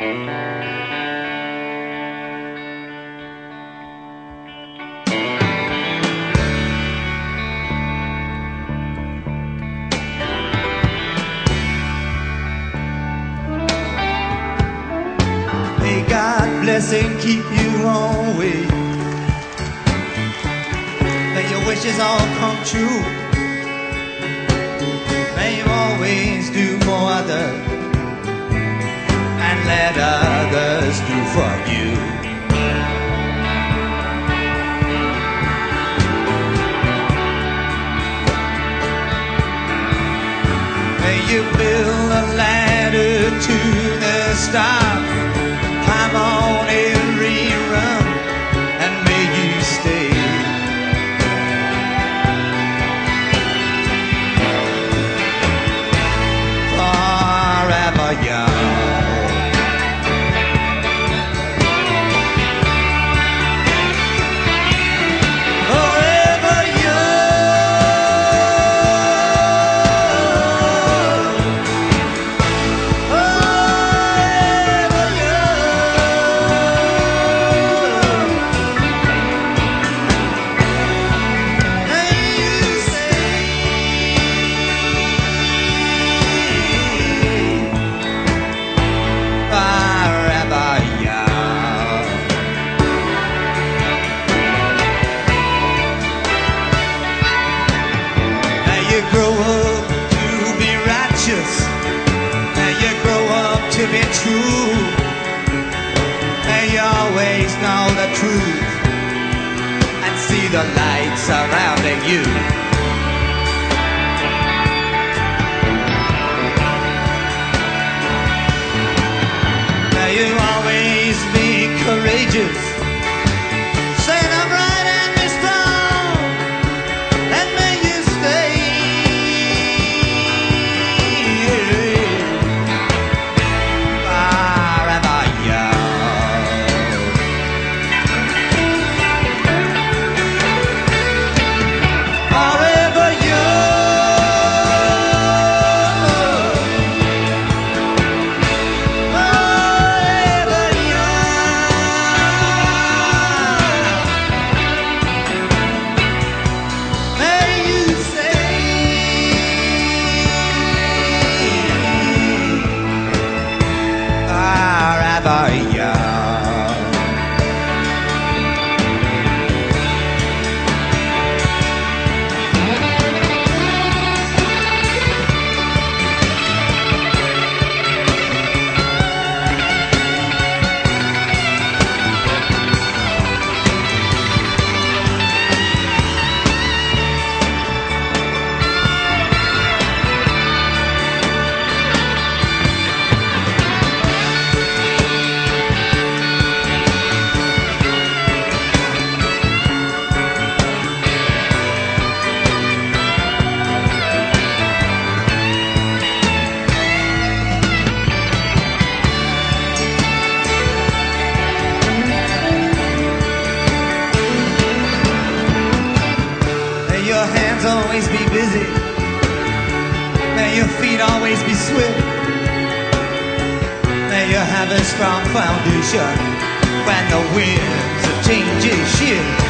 And keep you always. May your wishes all come true. May you always do for others let others do for you. You build a ladder to the stars. Be true. May you always know the truth and see the light surrounding you. Young. Hands always be busy. May your feet always be swift. May you have a strong foundation when the winds of change shift.